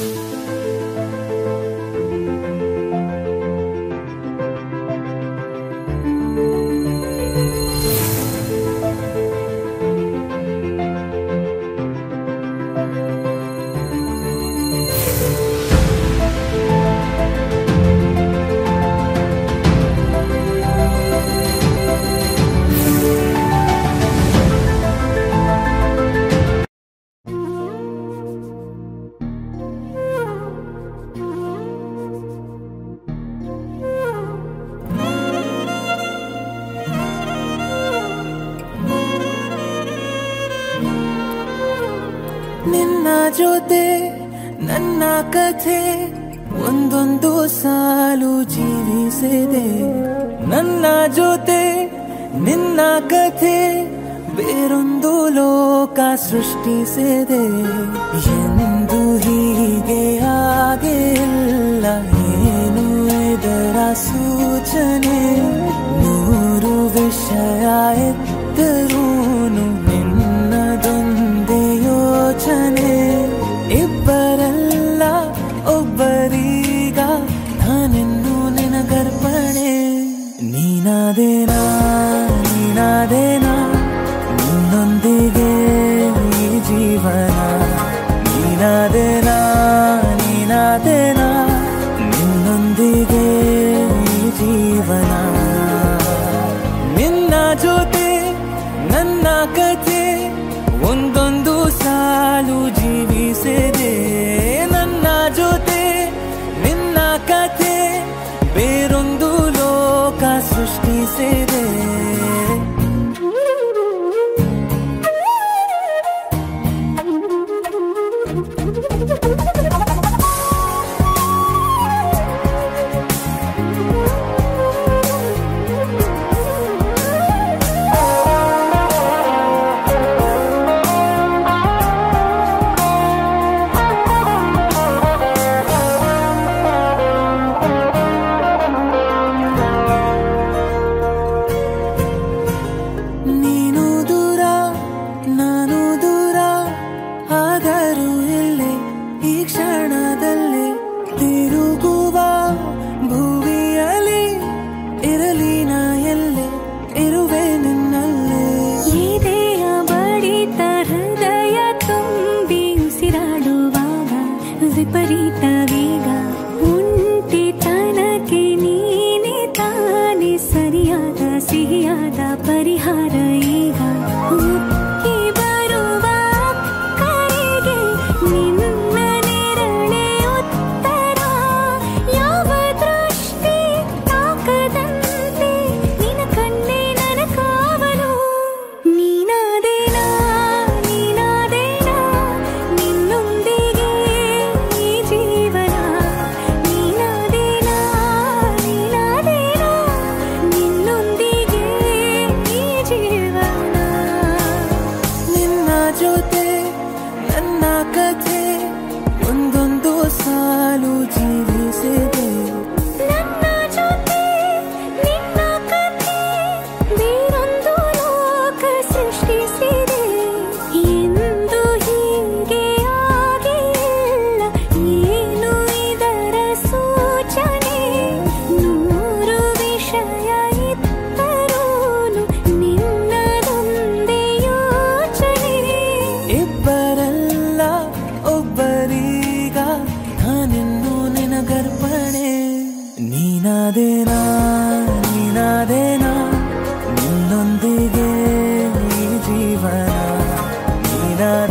Música ನಿನ್ನ ಜೊತೆ ನನ್ನ ಕಥೆ ಒಂದೊಂದು ಸಾಲು ಜೀವಿಸಿದೆ, ನನ್ನ ಜೊತೆ ನಿನ್ನ ಕಥೆ ಬೇರೊಂದು ಲೋಕ ಸೃಷ್ಟಿಸಿದೆ, ಎಂದು ಹೀಗೆ ಆಗಿಲ್ಲ, ಏನು ಇದರ ಸೂಚನೆ? ನೂರು ವಿಷಯ ನಾನೇನಾ ನೀನಾದೇನಾ ನಿನ್ನೊಂದಿಗೆ ಈ ಜೀವನ. ನೀನಾದೇನಾ ನೀನಾದೇನಾ ನಿನ್ನೊಂದಿಗೆ ಈ ಜೀವನ. ನಿನ್ನ ಜೊತೆ, ನನ್ನ ಕತೆ ಒಂದೊಂದು ಸಾಲು ಜೀವಿಸಿದೆ see حال جبال ನಾನೇನಾ ನೀನಾದೇನಾ ನಿನ್ನೊಂದಿಗೆ ಈ ಜೀವನ ನೀನಾದ